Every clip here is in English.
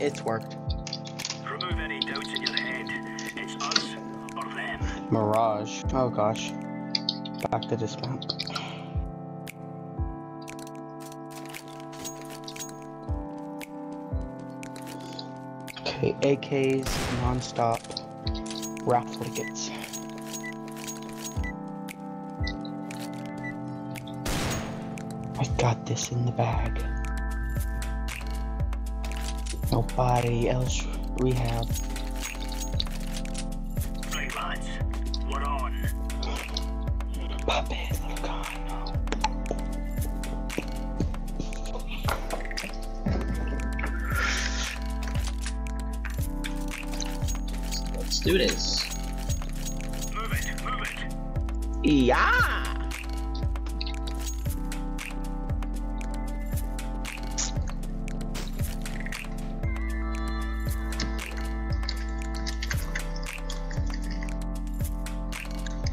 It, it's worked. Remove any doubts in your head. It's us or them. Mirage. Oh gosh. Back to this map. Okay, AKs non-stop. Raffle tickets. I got this in the bag. Nobody else rehab. Right, lads. We're on. Puppet, little gun. Let's do this. Move it, move it. Yeah.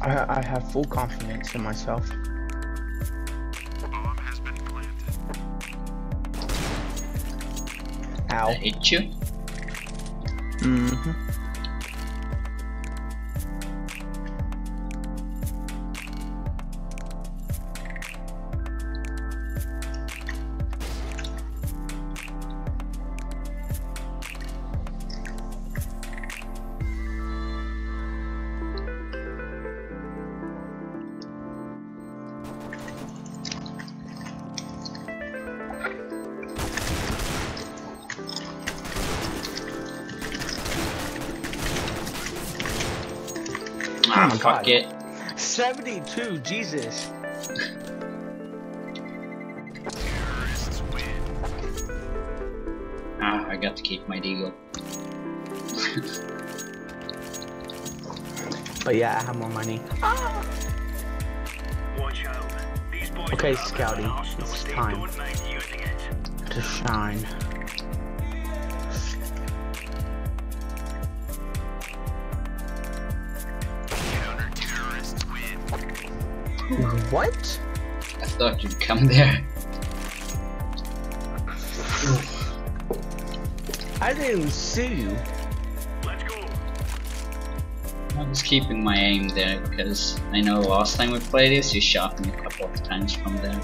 I, I have full confidence in myself. Bomb has been planted. Ow. I hit you. Mm-hmm. My fuck God. it. 72, Jesus. Ah, I got to keep my deagle. But yeah, I have more money. Watch out. These boys Okay, have Scouty, it's time. don't mind using it. To shine. What? I thought you'd come there. I didn't even see you. Let's go. I was keeping my aim there because I know last time we played this, you shot me a couple of times from there.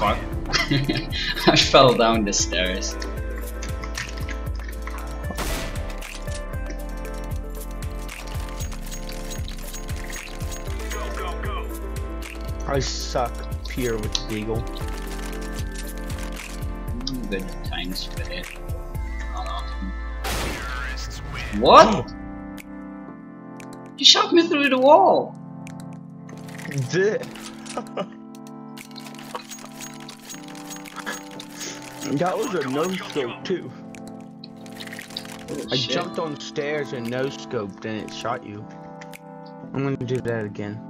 Fuck. I fell down the stairs. Go, go, go. I suck pure with the Deagle. Good times for it. Not often. What? You shot me through the wall! The- that was a no scope too. Oh, I shit. jumped on stairs and no scoped and it shot you. I'm gonna do that again.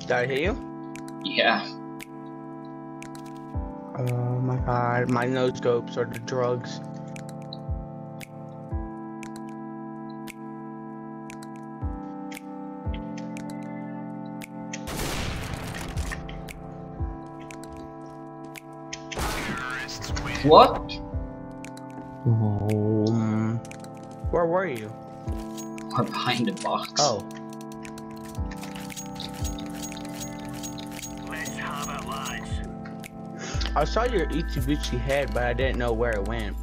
Did I hit you? Yeah. Oh my god, my no scopes are the drugs. What? Um, where were you? Or behind the box. Oh, Let's have it, lads. I saw your Ichibuchi head, but I didn't know where it went.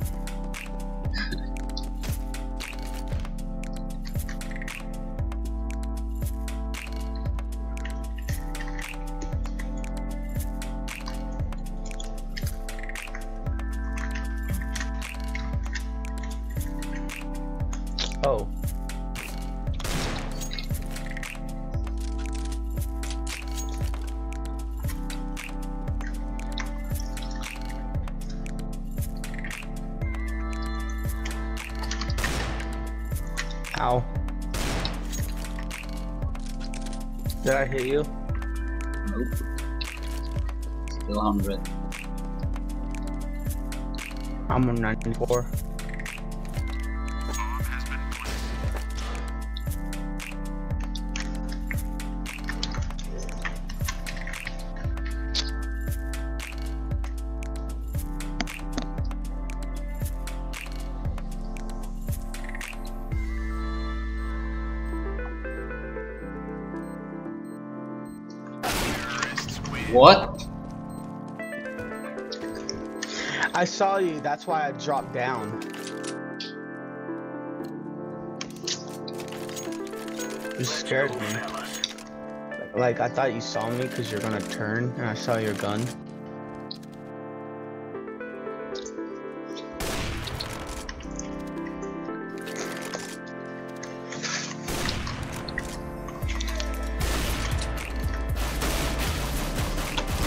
Oh. Ow. Did I hit you? Nope. Still 100. I'm on 94. What? I saw you, that's why I dropped down. You scared me. Like, I thought you saw me because you're gonna turn and I saw your gun.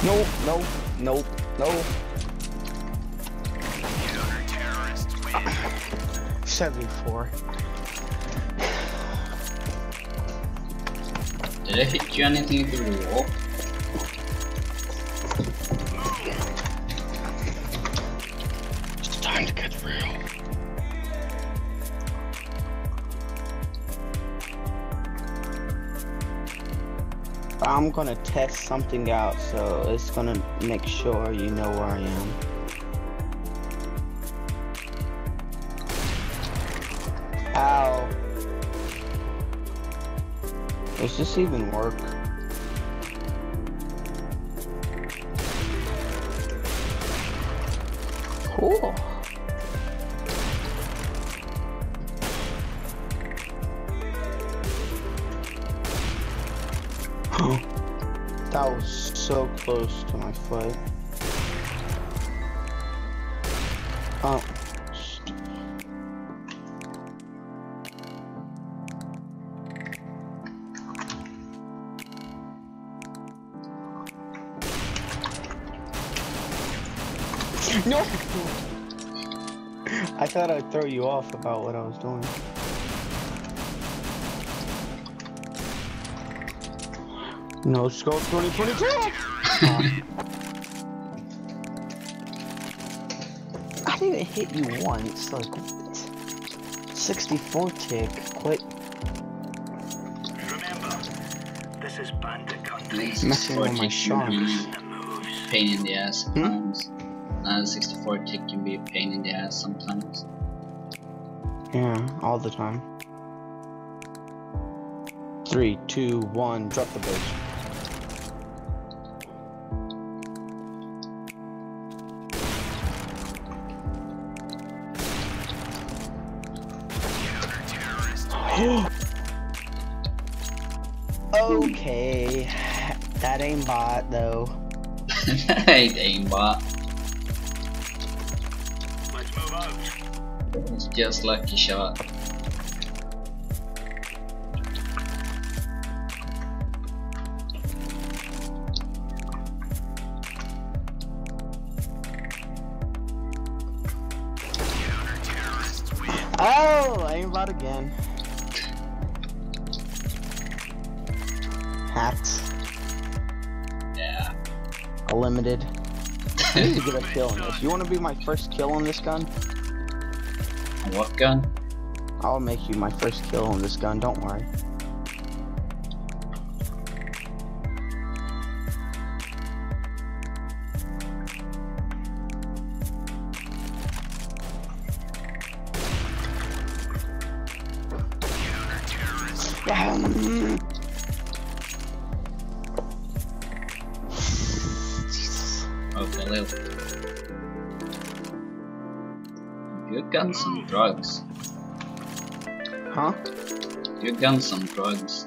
Nope, nope, nope, nope. 74. Did I hit you anything through the wall? I'm gonna test something out, so it's gonna make sure you know where I am. Ow. Does this even work? that was so close to my foot. Oh. No! I thought I'd throw you off about what I was doing. No scope 2022! I didn't hit you once, like what? 64 tick, quit remember, this is bandit country. Messing with my 64 shots. tick can be a pain in the ass Hmm? Uh, 64 tick can be a pain in the ass sometimes. Yeah, all the time. Three, two, one, drop the base. Okay, that ain't bot though. aimbot. Let's move out. It's just lucky shot. Oh, I ain't aimbot again. Hacks. Yeah. limited. I need to get a kill on this. You want to be my first kill on this gun? What gun? I'll make you my first kill on this gun. Don't worry. Guns some drugs. Huh? Good guns some drugs.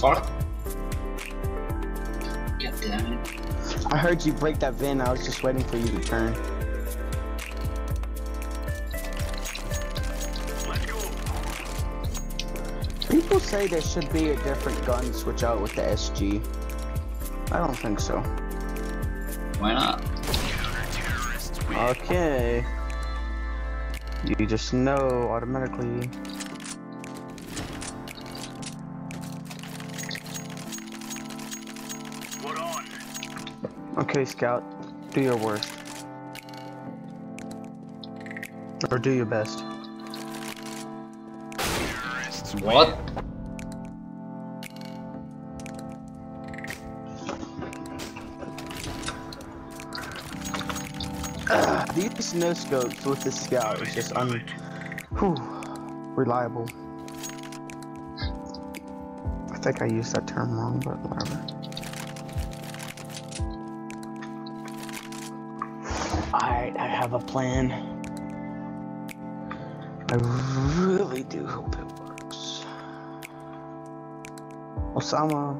Fuck? God damn it. I heard you break that VIN. I was just waiting for you to turn. People say there should be a different gun switch out with the SG. I don't think so. Why not? Okay. You just know automatically. Okay, Scout. Do your worst. Or do your best. What? Ugh, these no scopes with the Scout is just un. Whew, reliable. I think I used that term wrong, but whatever. Have a plan. I really do hope it works. Osama.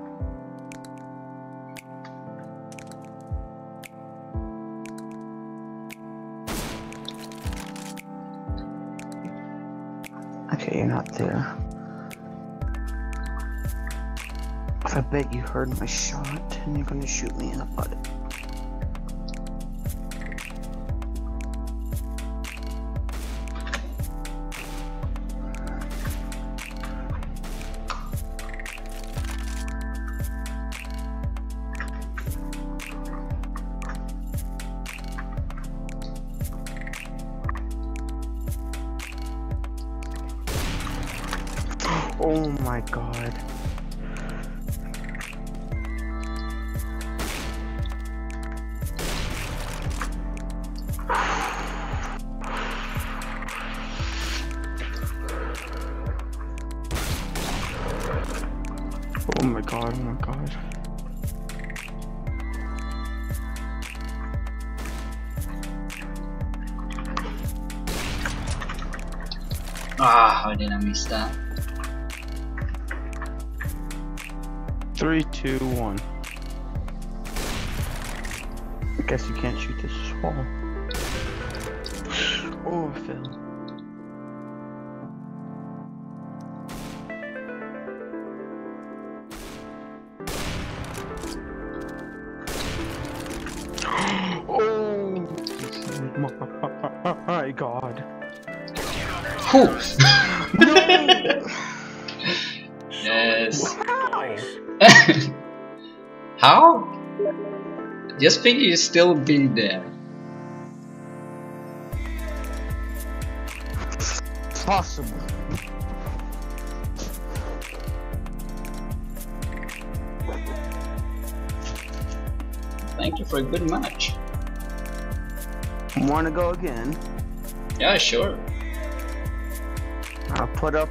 Okay, you're not there. I bet you heard my shot and you're gonna shoot me in the butt. Oh my god. Oh my god, oh my god. Ah, how did I miss that? Three, two, one. I guess you can't shoot this wall. Oh, I fell. Oh my god. Whew. No! How? Just think you still be there. Possible. Thank you for a good match. Wanna go again? Yeah, sure. I'll put up